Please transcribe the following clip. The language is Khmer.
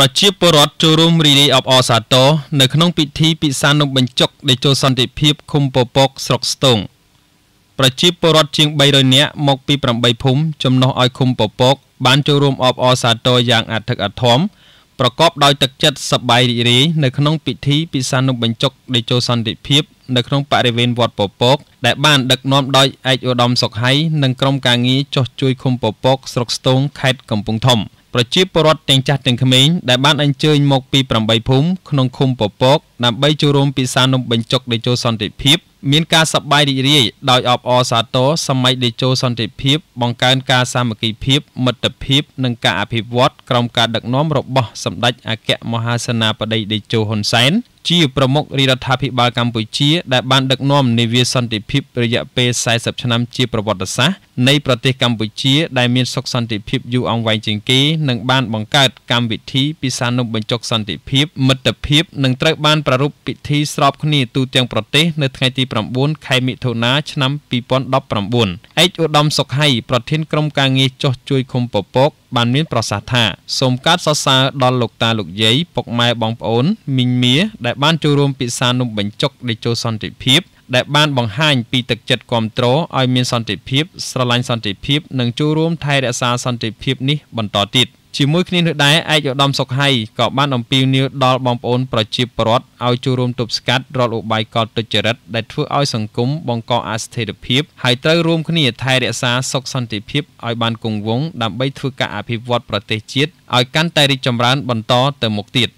ប្រជាពលរដ្ឋចូលរួមរីករាយអបអរសាទរនៅក្នុងពិធីពិសានំបញ្ចុកដេជោសន្តិភាពឃុំពពកស្រុកស្ទងប្រជាពលរដ្ឋជាង300នាក់មកពី8ភូមិចំណុះឲ្យឃុំពពក បានចូលរួមអបអរសាទរយ៉ាងអធិកអធមប្រកបដោយទឹកចិត្តសប្បាយរីករាយនៅក្នុងពិធីពិសានំបញ្ចុកដេជោសន្តិភាពនៅក្នុងបរិវេណវត្តពពក ដែលបានដឹកនាំដោយឯកឧត្តមសុខហៃនិងក្រុមការងារចុះជួយឃុំពពកស្រុកស្ទងខេត្តកំពង់ធំ។ប្រជាពលរដ្ឋទាំងចាស់ទាំងក្មេងដែលបានអញ្ជើញមកពី8ភូមិក្នុងឃុំពពកដើម្បីចូលរួមពិសានំបញ្ចុកដេជោសន្តិភាព មានការសប្បាយរីករាយដោយអបអរសាទរសម័យដេជោសន្តិភាព បង្កើនការសាមគ្គីភាព មិត្តភាព និងការអភិវឌ្ឍក្រោមការដឹកនាំរបស់សម្ដេចអគ្គមហាសេនាបតីដេជោហ៊ុនសែន ជាប្រមុខរដ្ឋាភិបាលកម្ពុជាដែលបានដឹកនាំនាវាសន្តិភាពរយៈពេល40ឆ្នាំជាប្រវត្តិសាស្ត្រនៃប្រទេសកម្ពុជាដែលមានសុខសន្តិភាពយូរអង្វែងជាងគេនិងបានបង្កើតកម្មវិធីពិសានុបញ្ចុកសន្តិភាពមិត្តភាពនិងត្រូវបានប្រារព្ធពិធីស្របគ្នាទូទាំងប្រទេសនៅថ្ងៃទី9ខែមិថុនាឆ្នាំ2019ឯកឧត្តមសុខហៃប្រធានក្រុមការងារចុះជួយឃុំពពកបានមានប្រសាសន៍ថាសូមកាត់សរសើរដល់លោកតាលោកយាយពុកម៉ែបងប្អូនមីងមៀដែលបានចូលរួមពិសានំបញ្ចុកដេជោសន្តិភាពដែលបានបង្ហាញពីទឹកចិត្តគ្រប់គ្រងឲ្យមានសន្តិភាពស្រឡាញ់សន្តិភាពនិងចូលរួមថែរក្សាសន្តិភាពនេះបន្តទៀតជាមួយគ្នានោះដែរឯកឧត្តមសុខហៃក៏បានអំពាវនាវដល់បងប្អូនប្រជាពលរដ្ឋឲ្យចូលរួមទប់ស្កាត់រាល់ឧបាយកលទុច្ចរិតដែលធ្វើឲ្យសង្គមបង្កអស្ថិរភាពហើយត្រូវរួមគ្នាថែរក្សាសុខសន្តិភាពឲ្យបានគង់វង្សដើម្បីធ្វើការអភិវឌ្ឍប្រទេសជាតិឲ្យកាន់តែរីកចម្រើនបន្តទៅមុខទៀត